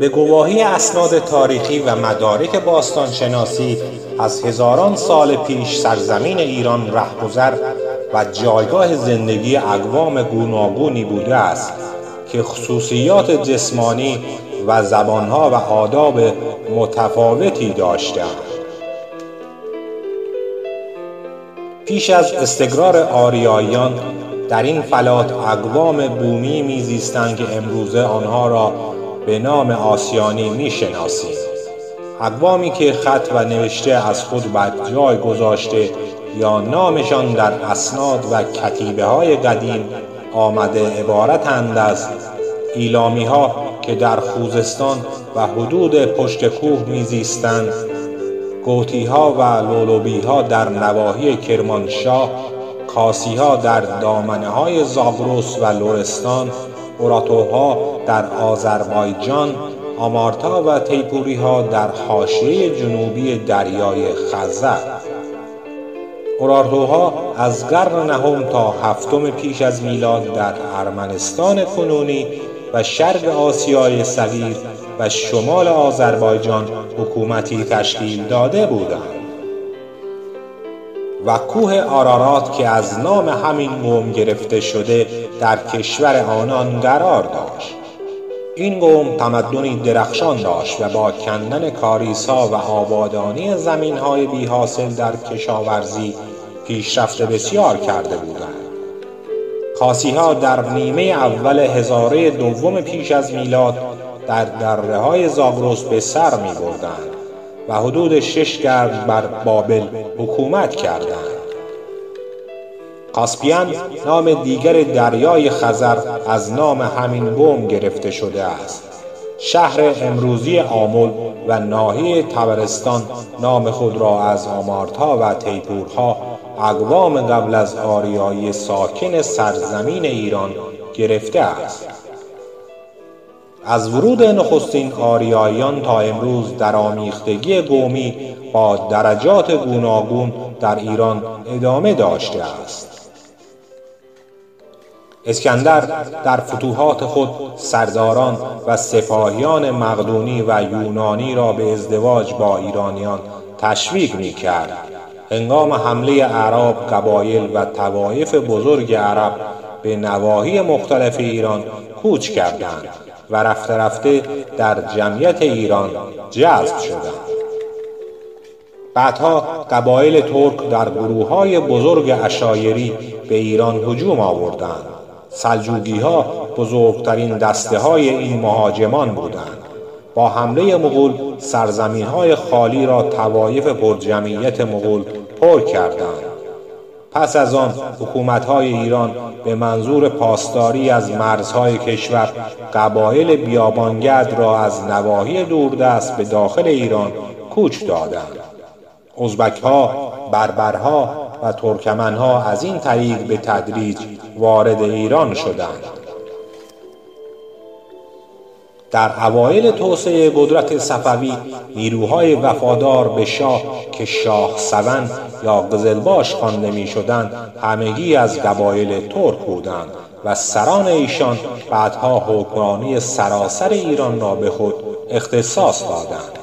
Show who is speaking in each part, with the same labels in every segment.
Speaker 1: به گواهی اسناد تاریخی و مدارک باستانشناسی از هزاران سال پیش سرزمین ایران رهگذر و جایگاه زندگی اقوام گوناگونی بوده است که خصوصیات جسمانی و زبانها و آداب متفاوتی داشتند پیش از استقرار آریاییان در این فلات اقوام بومی میزیستند که امروزه آنها را به نام آسیانی می‌شناسیم اقوامی که خط و نوشته از خود بر جای گذاشته یا نامشان در اسناد و کتیبه های قدیم آمده عبارتند از ایلامی ها که در خوزستان و حدود پشت کوه میزیستند گوتی ها و لولوبی ها در نواحی کرمانشاه کاسی ها در دامنه های زاگرس و لرستان اوراتوها در آذربایجان آمارتا و تیپوری ها در حاشیه جنوبی دریای خزر اورارتوها از قرن نهم تا هفتم پیش از میلاد در ارمنستان کنونی و شرق آسیای صغیر و شمال آذربایجان حکومتی تشکیل داده بودند. و کوه آرارات که از نام همین قوم گرفته شده در کشور آنان قرار داشت. این قوم تمدنی درخشان داشت و با کندن کاریسا و آبادانی زمینهای بیحاصل در کشاورزی پیشرفت بسیار کرده بودند. کاسیها در نیمه اول هزاره دوم پیش از میلاد در دره های زاگرس به سر می بردند و حدود شش گرد بر بابل حکومت کردند. کاسپیان نام دیگر دریای خزر از نام همین قوم گرفته شده است. شهر امروزی آمل و ناحیه تبرستان نام خود را از آمارتها و تیپورها اقوام قبل از آریایی ساکن سرزمین ایران گرفته است. از ورود نخستین آریاییان تا امروز درآمیختگی قومی با درجات گوناگون در ایران ادامه داشته است. اسکندر در فتوحات خود سرداران و سپاهیان مقدونی و یونانی را به ازدواج با ایرانیان تشویق می کرد هنگام حمله اعراب قبایل و طوایف بزرگ عرب به نواحی مختلف ایران کوچ کردند. و رفته رفته در جمعیت ایران جذب شدند. بعدها قبایل ترک در گروه های بزرگ اشایری به ایران هجوم آوردند. سلجوقی ها بزرگترین دسته های این مهاجمان بودند. با حمله مغول سرزمین های خالی را توایف پرجمعیت مغول پر کردند. پس از آن حکومت های ایران به منظور پاسداری از مرزهای کشور قبایل بیابانگرد را از نواحی دوردست به داخل ایران کوچ دادند. ازبک ها بربرها و ترکمنها از این طریق به تدریج وارد ایران شدند. در اوایل توسعه قدرت صفوی نیروهای وفادار به شاه که شاه سون یا قزلباش خوانده می‌شدند همگی از قبایل ترک بودند و سران ایشان بعدها حکمرانی سراسر ایران را به خود اختصاص دادند.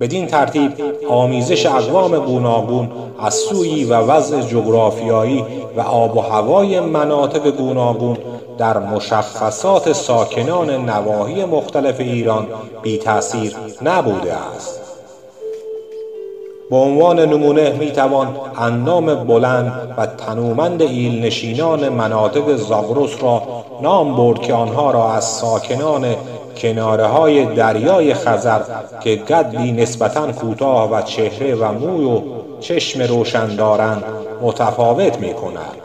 Speaker 1: بدین ترتیب آمیزش اقوام گوناگون از سویی و وضع جغرافیایی و آب و هوای مناطق گوناگون در مشخصات ساکنان نواحی مختلف ایران بی تأثیر نبوده است. به عنوان نمونه می توان اندام بلند و تنومند ایلنشینان مناطق زاگرس را نام برد که آنها را از ساکنان کناره های دریای خزر که قدی نسبتا کوتاه و چهره و موی و چشم روشن دارند متفاوت می کند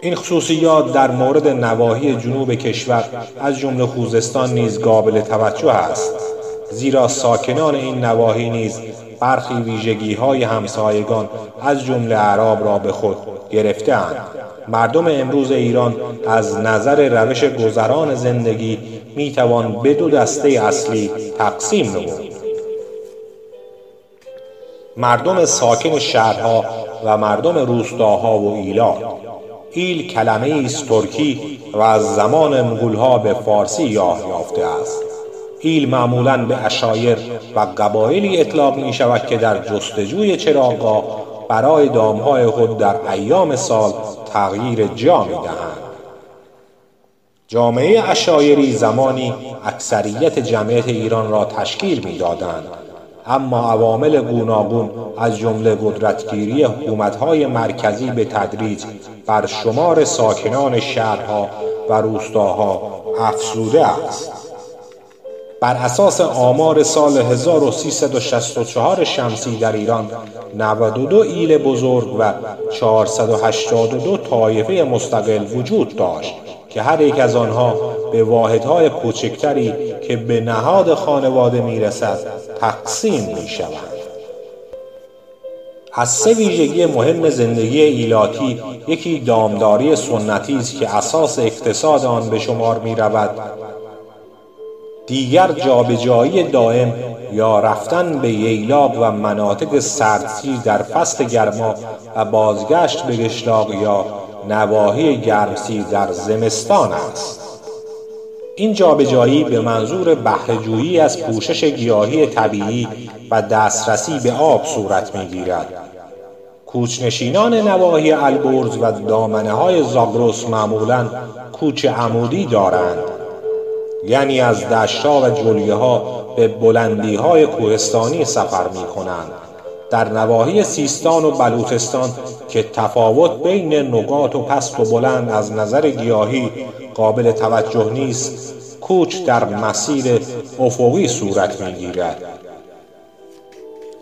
Speaker 1: این خصوصیات در مورد نواحی جنوب کشور از جمله خوزستان نیز قابل توجه است زیرا ساکنان این نواحی نیز برخی ویژگی های همسایگان از جمله اعراب را به خود گرفتهاند. مردم امروز ایران از نظر روش گذران زندگی می توان به دو دسته اصلی تقسیم نمود. مردم ساکن شهرها و مردم روستاها و ایلات. ایل کلمه است ترکی و از زمان مغولها به فارسی یافته است. ایل معمولا به اشایر و قبایلی اطلاق می شود که در جستجوی چراغگاه برای دامهای خود در ایام سال تغییر جا می دهند. جامعه اشایری زمانی اکثریت جمعیت ایران را تشکیل می‌دادند اما عوامل گوناگون از جمله قدرتگیری حکومتهای مرکزی به تدریج بر شمار ساکنان شهرها و روستاها افزوده است بر اساس آمار سال 1364 شمسی در ایران 92 ایل بزرگ و 482 طایفه مستقل وجود داشت که هر یک از آنها به واحدهای کوچکتری که به نهاد خانواده می‌رسد تقسیم می شود. از سه ویژگی مهم زندگی ایلاتی یکی دامداری سنتی است که اساس اقتصاد آن به شمار می رود دیگر جابجایی دائم یا رفتن به ییلاق و مناطق سردسیر در فصل گرما و بازگشت به گشلاق یا نواحی گرمسیر در زمستان است. این جابجایی به منظور بهرهجویی از پوشش گیاهی طبیعی و دسترسی به آب صورت می‌گیرد. کوچنشینان نواحی البرز و دامنه های زاگرس معمولا کوچ عمودی دارند. یعنی از دشتا و جلیه ها به بلندی های کوهستانی سفر می کنند در نواحی سیستان و بلوچستان که تفاوت بین نقاط و پست و بلند از نظر گیاهی قابل توجه نیست کوچ در مسیر افقی صورت می‌گیرد.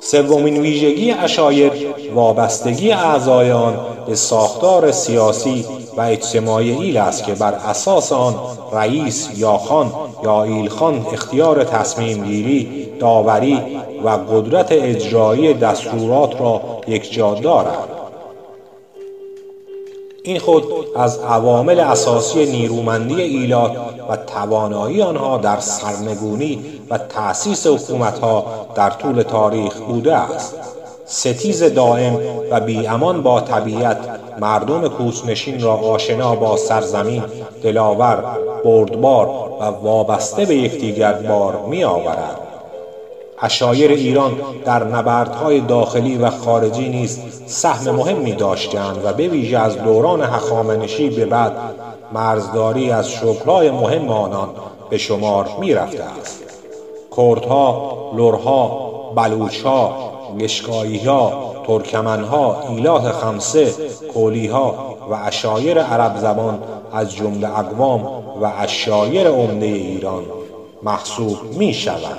Speaker 1: سومین ویژگی اشایر وابستگی اعضای آن به ساختار سیاسی و اجتماعی ایل است که بر اساس آن رئیس یا خان یا ایلخان اختیار تصمیم گیری داوری و قدرت اجرایی دستورات را یکجا دارد. این خود از عوامل اساسی نیرومندی ایلات و توانایی آنها در سرنگونی و تأسیس حکومتها در طول تاریخ بوده است. ستیز دائم و بیامان با طبیعت مردم کوچنشین را آشنا با سرزمین دلاور بردبار و وابسته به یکدیگر بار می آورد اشایر ایران در نبردهای داخلی و خارجی نیز سهم مهمی داشتند و به ویژه از دوران هخامنشی به بعد مرزداری از شغلهای مهم آنان به شمار می رفته است. کردها لرها بلوچها گشکاییها ترکمنها ایلات خمسه کولیها و اشایر عرب زبان از جمله اقوام و اشایر عمده ایران محسوب می شوند